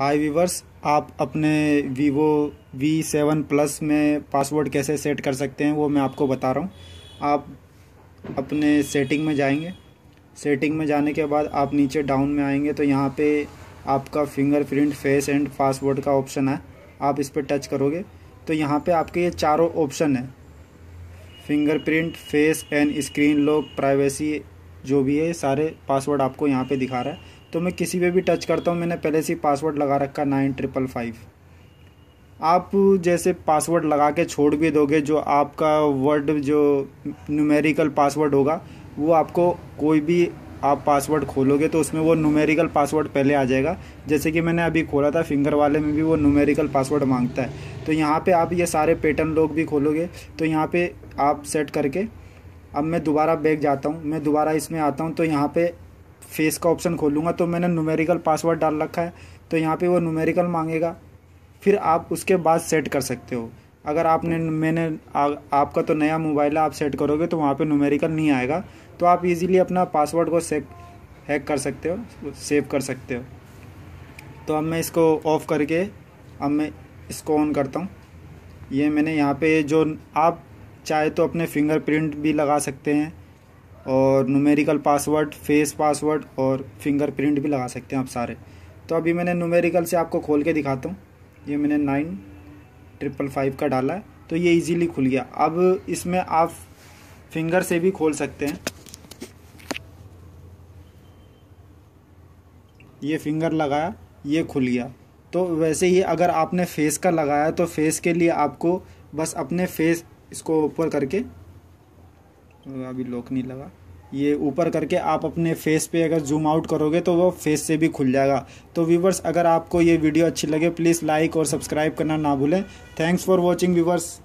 हाय viewers आप अपने Vivo V seven plus में पासवर्ड कैसे सेट कर सकते हैं, वो मैं आपको बता रहा हूँ। आप अपने सेटिंग में जाएँगे। सेटिंग में जाने के बाद आप नीचे डाउन में आएँगे तो यहाँ पे आपका फिंगरप्रिंट फेस एंड पासवर्ड का ऑप्शन है। आप इस पर टच करोगे तो यहाँ पे आपके ये चारों ऑप्शन है। Fingerprint face and screen lock privacy जो भी है सारे पासवर्ड आपको यहाँ पे दिखा रहा है। तो मैं किसी पे भी टच करता हूँ, मैंने पहले से पासवर्ड लगा रखा नाइन ट्रिपल फाइव आप जैसे पासवर्ड लगा के छोड़ भी दोगे, जो आपका वर्ड जो न्यूमेरिकल पासवर्ड होगा, वो आपको कोई भी आप पासवर्ड खोलोगे तो उसमें वो न्यूमेरिकल पासवर्ड पहले आ जाएगा। जैसे कि मैंने अभी खोला था फिंगर वाले में भी वो न्यूमेरिकल पासवर्ड माँगता है। तो यहाँ पे आप ये सारे पैटर्न लोग भी खोलोगे तो यहाँ पे आप सेट करके, अब मैं दोबारा बैग जाता हूँ, मैं दोबारा इसमें आता हूँ तो यहाँ पे फेस का ऑप्शन खोलूँगा तो मैंने न्यूमेरिकल पासवर्ड डाल रखा है तो यहाँ पे वो न्यूमेरिकल मांगेगा। फिर आप उसके बाद सेट कर सकते हो। अगर आपने मैंने आ, आपका तो नया मोबाइल है आप सेट करोगे तो वहाँ पे न्यूमेरिकल नहीं आएगा। तो आप इजीली अपना पासवर्ड को सेक हैक कर सकते हो सेव कर सकते हो। तो अब मैं इसको ऑफ़ करके अब मैं इसको ऑन करता हूँ। ये मैंने यहाँ पे जो आप चाहे तो अपने फिंगरप्रिंट भी लगा सकते हैं। और न्यूमेरिकल पासवर्ड फेस पासवर्ड और फिंगरप्रिंट भी लगा सकते हैं आप सारे। तो अभी मैंने न्यूमेरिकल से आपको खोल के दिखाता हूँ। ये मैंने नाइन ट्रिपल फाइव का डाला है तो ये इजीली खुल गया। अब इसमें आप फिंगर से भी खोल सकते हैं। ये फिंगर लगाया, ये खुल गया। तो वैसे ही अगर आपने फेस का लगाया तो फेस के लिए आपको बस अपने फेस इसको ऊपर करके अभी लॉक नहीं लगा। ये ऊपर करके आप अपने फेस पे अगर जूम आउट करोगे तो वो फेस से भी खुल जाएगा। तो व्यूवर्स अगर आपको ये वीडियो अच्छी लगे प्लीज़ लाइक और सब्सक्राइब करना ना भूलें। Thanks for watching viewers